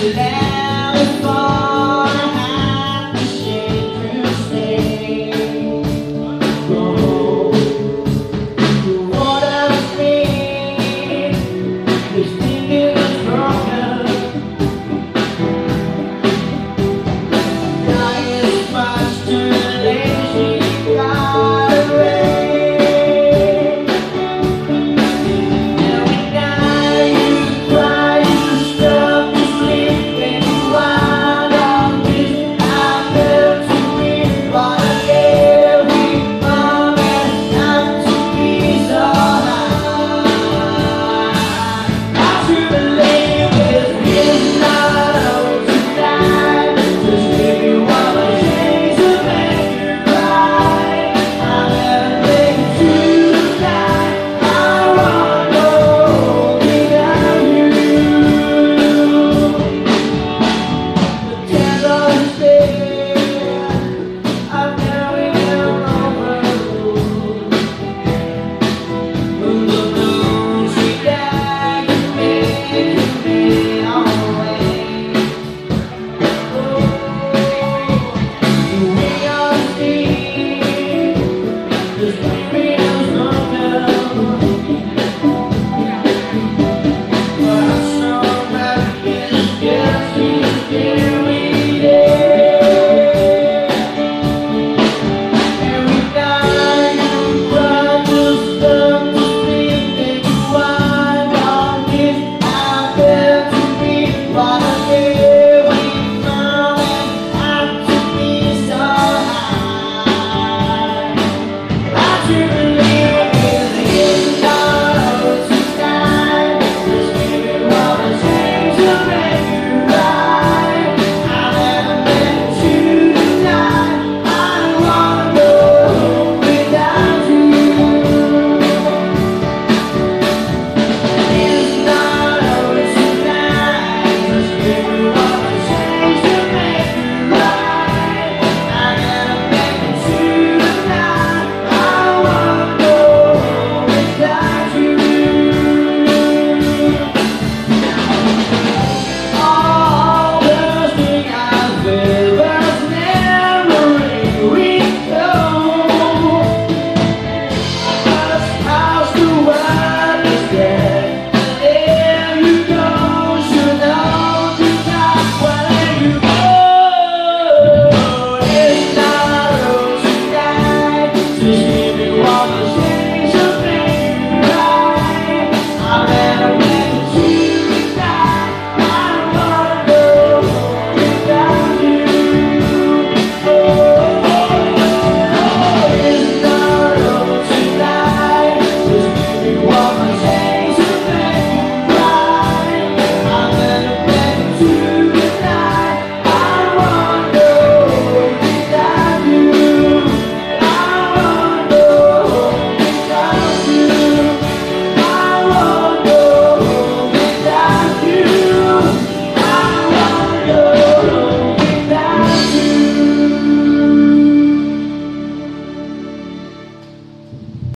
Now it's fall.